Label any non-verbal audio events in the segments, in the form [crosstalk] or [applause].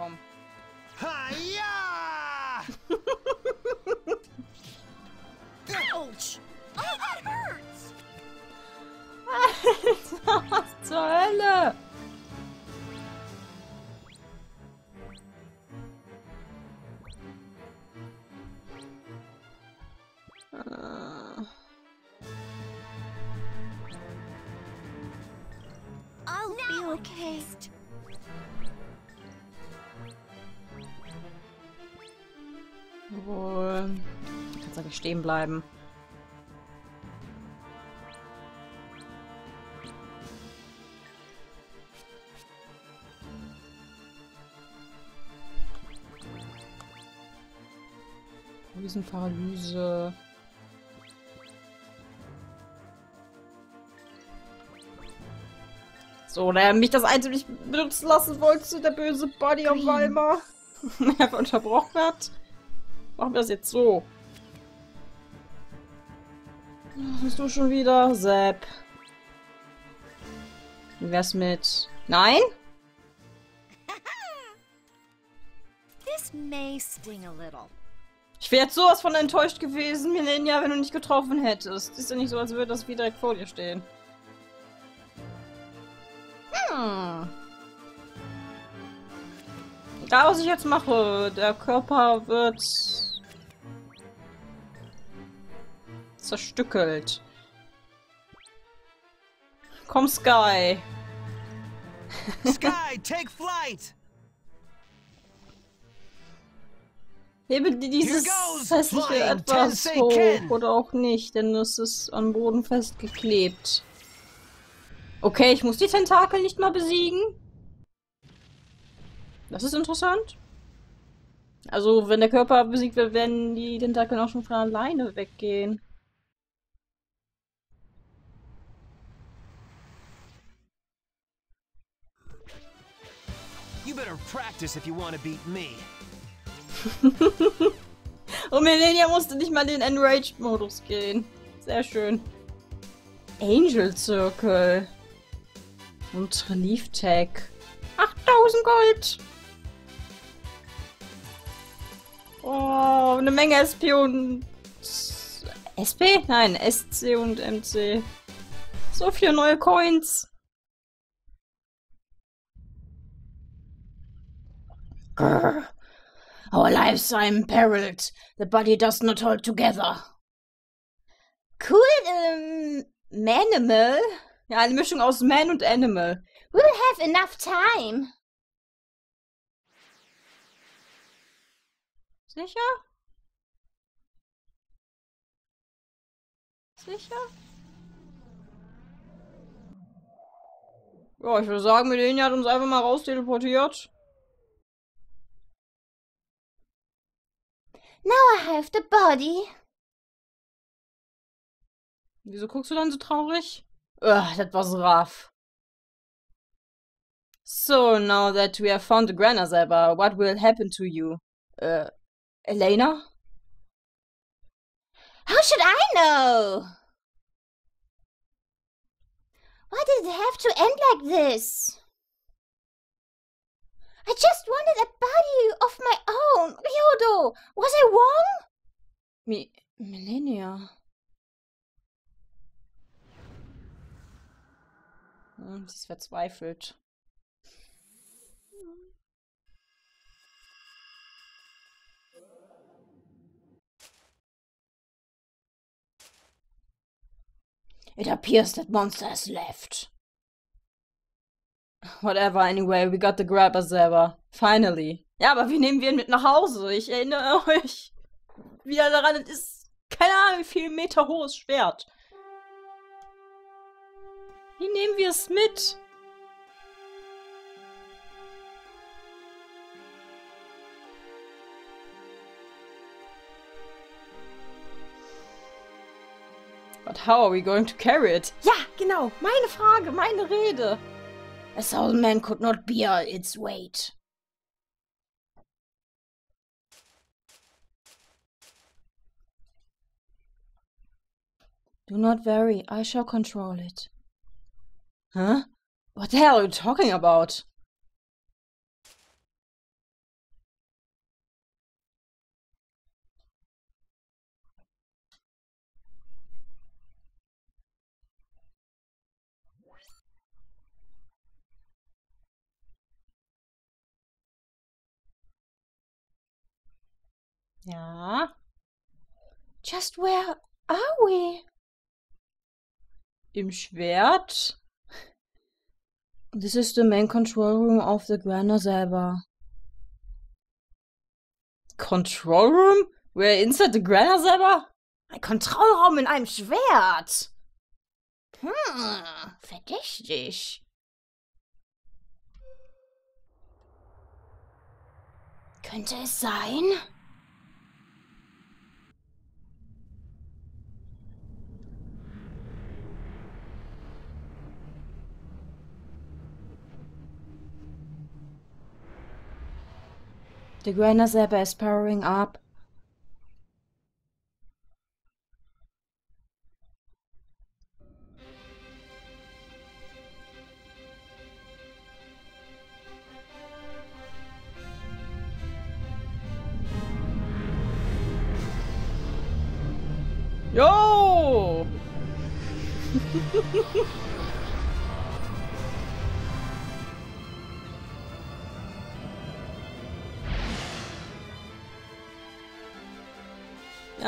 komm. Hiya! Ouch! Oh, that hurts! Alter, was zur Hölle? I'll be okay. Wohl. Kannst du nicht stehen bleiben. Riesenparalyse. So, der mich das Item nicht benutzen lassen wollte, der böse Buddy auf Green. Weimar. [laughs] einfach unterbrochen hat. Machen wir das jetzt so. Bist du schon wieder? Sepp. Wie wär's mit... Nein? Ich wäre jetzt sowas von enttäuscht gewesen, Milenia, wenn du nicht getroffen hättest. Ist ja nicht so, als würde das wie direkt vor dir stehen. Hm. Da, was ich jetzt mache, der Körper wird zerstückelt. Komm, Sky. Sky, take flight! Hebe dieses hässliche etwas hoch oder auch nicht, denn es ist am Boden festgeklebt. Okay, ich muss die Tentakel nicht mal besiegen. Das ist interessant. Also, wenn der Körper besiegt wird, werden die Tentakel auch schon von alleine weggehen. Better practice if you want to beat me. [laughs] Und Melania musste nicht mal den Enraged-Modus gehen. Sehr schön. Angel Circle. Und Relief Tag. 8000 Gold. Oh, eine Menge SP und... SP? Nein, SC und MC. So viele neue Coins. Our lives are imperiled. The body does not hold together. Cool, ähm, Manimal? Ja, eine Mischung aus Man und Animal. We'll have enough time. Sicher? Sicher? Ja, ich würde sagen, Melania hat uns einfach mal raus teleportiert. Now I have the body. Wieso guckst du dann so traurig? Ugh, that was rough. So, now that we have found the Granasaber, what will happen to you? Uh, Elena? How should I know? Why did it have to end like this? I just wanted a body of my own. Ryudo, was I wrong? Mi Millenia. Hm, sie ist verzweifelt. It appears that monster has left. Whatever, anyway, we got the grabber selber. Finally. Ja, aber wie nehmen wir ihn mit nach Hause? Ich erinnere [laughs] euch wieder daran, es ist keine Ahnung, wie viel Meter hohes Schwert. Wie nehmen wir es mit? But how are we going to carry it? Ja, genau, meine Frage, meine Rede. A thousand men could not bear its weight. Do not worry, I shall control it. Huh? What the hell are you talking about? Ja. Just where are we? Im Schwert. This is the main control room of the Grana selber. Control room? We're inside the Grana selber? Ein Kontrollraum in einem Schwert. Hm, verdächtig. Könnte es sein? The Granasaber is powering up. Yo! [laughs]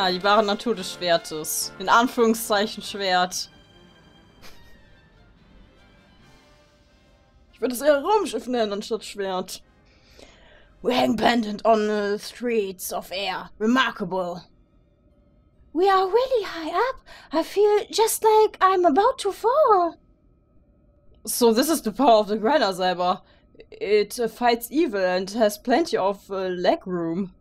ja, die wahre Natur des Schwertes. In Anführungszeichen Schwert. Ich würde es eher Raumschiff nennen anstatt Schwert. We hang pendant on the streets of air. Remarkable. We are really high up. I feel just like I'm about to fall. So this is the power of the Grana selber. It uh, fights evil and has plenty of uh, leg room.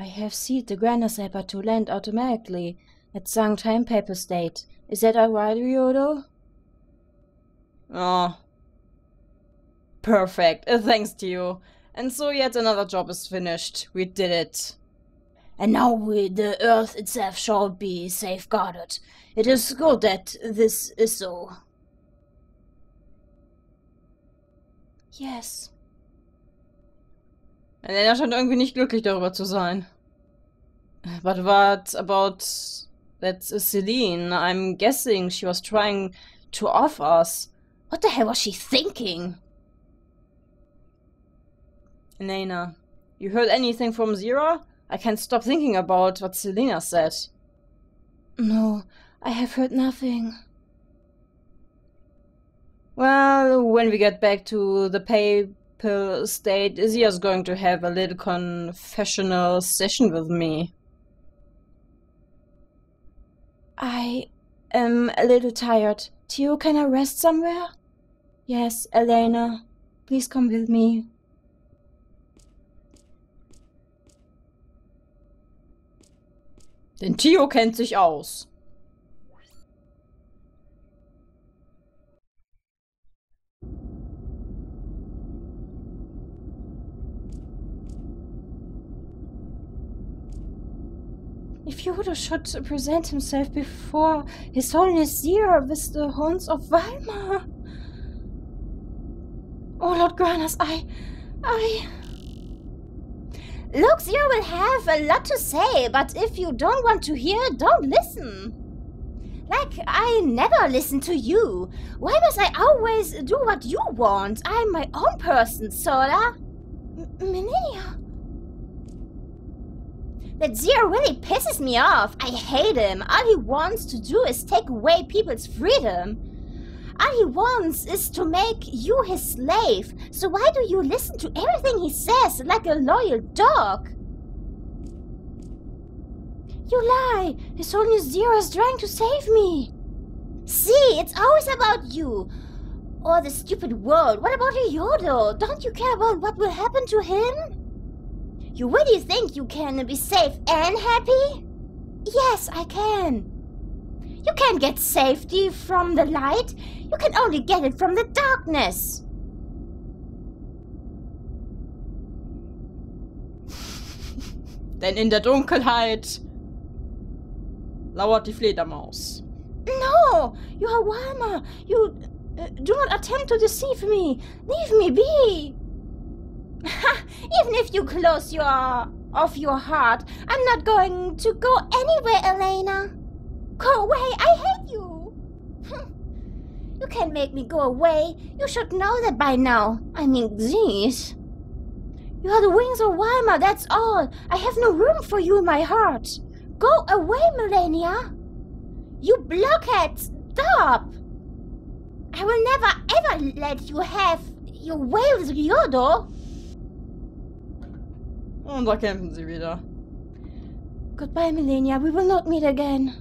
I have seed the Granasaber to land automatically at some Time Paper State. Is that alright, Ryudo? Oh. Perfect. Uh, thanks to you. And so yet another job is finished. We did it. And now we, the Earth itself shall be safeguarded. It is good that this is so. Yes. Elena er scheint irgendwie nicht glücklich darüber zu sein. But what about that Selene? I'm guessing she was trying to off us. What the hell was she thinking? Elena, you heard anything from Zera? I can't stop thinking about what Selene said. No, I have heard nothing. Well, when we get back to the papal state, Zera's going to have a little confessional session with me. I am a little tired. Tio, can I rest somewhere? Yes, Elena. Please come with me. Denn Tio kennt sich aus. If Ryudo should present himself before His Holiness Zera with the horns of Valmar. Oh, Lord Granas, I. I. Look, will have a lot to say, but if you don't want to hear, don't listen. Like, I never listen to you. Why must I always do what you want? I'm my own person, Sola. Millenia. That Zera really pisses me off. I hate him. All he wants to do is take away people's freedom. All he wants is to make you his slave. So why do you listen to everything he says like a loyal dog? You lie. His Holiness Zera is trying to save me. See, it's always about you. Or the stupid world. What about Ryudo? Don't you care about what will happen to him? You really think you can be safe and happy? Yes, I can. You can't get safety from the light. You can only get it from the darkness. [laughs] Denn in der Dunkelheit lauert die Fledermaus. No, you are warmer. You uh, do not attempt to deceive me. Leave me be. [laughs] Even if you close your off your heart, I'm not going to go anywhere, Elena. Go away, I hate you. [laughs] You can't make me go away. You should know that by now. I mean, geez. You are the wings of Valmar, that's all. I have no room for you in my heart. Go away, Millenia. You blockhead! Stop! I will never ever let you have your way with Ryudo. Und da kämpfen sie wieder. Goodbye, Millenia. We will not meet again.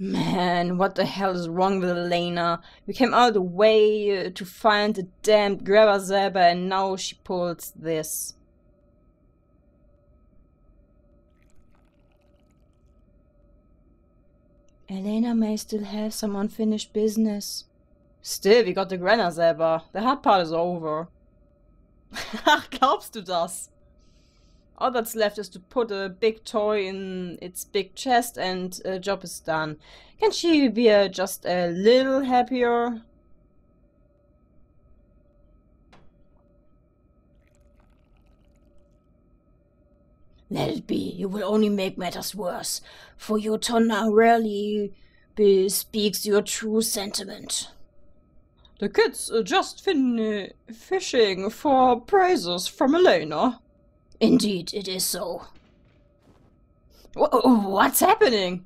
Man, what the hell is wrong with Elena? We came all the way uh, to find the damned Granasaber and now she pulls this. Elena may still have some unfinished business. Still, we got the saber. The hard part is over. [laughs] Ach, glaubst du das? All that's left is to put a big toy in its big chest and a job is done. Can she be uh, just a little happier? Let it be. You will only make matters worse, for your tone rarely bespeaks your true sentiment. The kids are just fin- fishing for praises from Elena. Indeed, it is so. Wh- what's happening?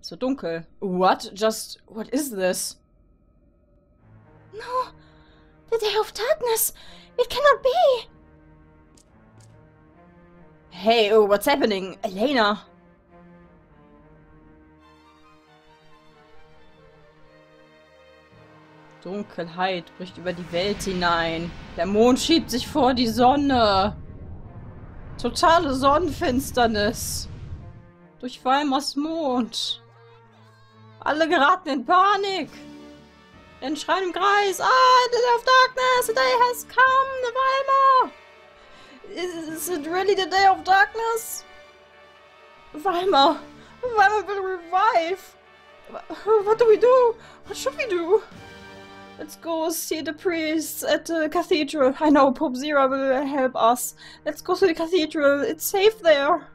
So dunkel. What? Just what is this? No! The day of darkness! It cannot be! Hey, oh, what's happening? Elena. Dunkelheit bricht über die Welt hinein. Der Mond schiebt sich vor die Sonne. Totale Sonnenfinsternis. Durch Weimars Mond. Alle geraten in Panik. Denn schreien im Kreis. Ah, the day of darkness. The day has come. Weimar. Is, is it really the day of darkness? Weimar. Weimar will revive. Wh- What do we do? What should we do? Let's go see the priests at the cathedral. I know Pope Zero will help us. Let's go to the cathedral. It's safe there.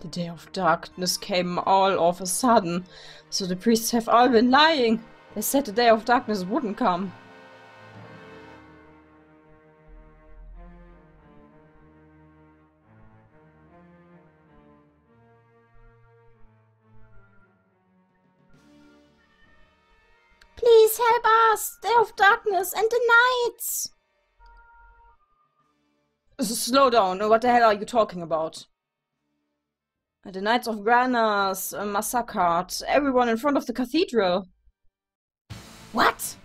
The day of darkness came all of a sudden, so the priests have all been lying. They said the day of darkness wouldn't come. And the nights. S- Slow down. What the hell are you talking about? The Knights of Granas uh, massacred everyone in front of the cathedral. What?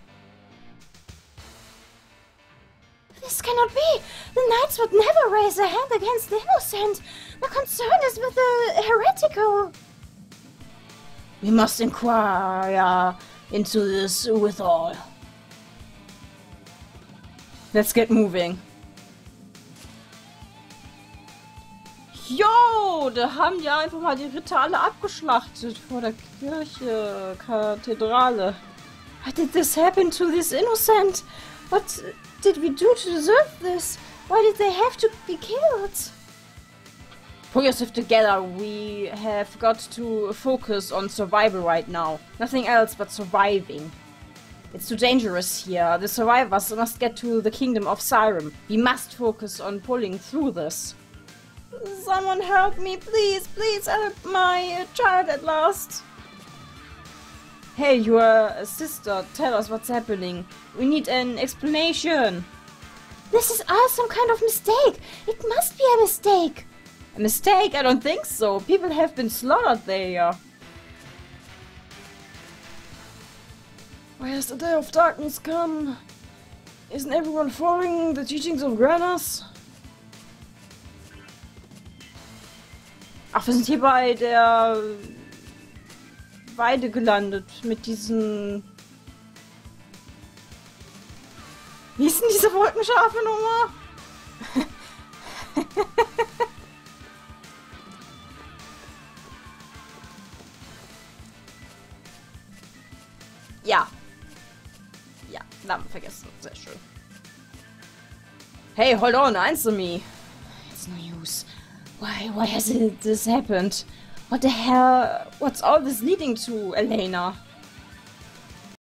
This cannot be! The knights would never raise a hand against the innocent! The concern is with the heretical! We must inquire into this with all. Let's get moving. Jo, da haben die einfach mal die Ritter alle abgeschlachtet vor der Kirche, Kathedrale. How did this happen to this innocent? What did we do to deserve this? Why did they have to be killed? Pull yourself together. We have got to focus on survival right now. Nothing else but surviving. It's too dangerous here. The survivors must get to the kingdom of Siren. We must focus on pulling through this. Someone help me, please, please help my uh, child at last. Hey, you are a sister. Tell us what's happening. We need an explanation. This is all some kind of mistake! It must be a mistake! A mistake? I don't think so. People have been slaughtered there. Why has the day of darkness come? Isn't everyone following the teachings of Granas? Ach, wir sind hier bei der Weide gelandet mit diesen. Wie ist denn diese Wolkenschafe Nummer? [laughs] Hey, hold on, answer me. It's no use. Why, why has it, this happened? What the hell? What's all this leading to, Elena?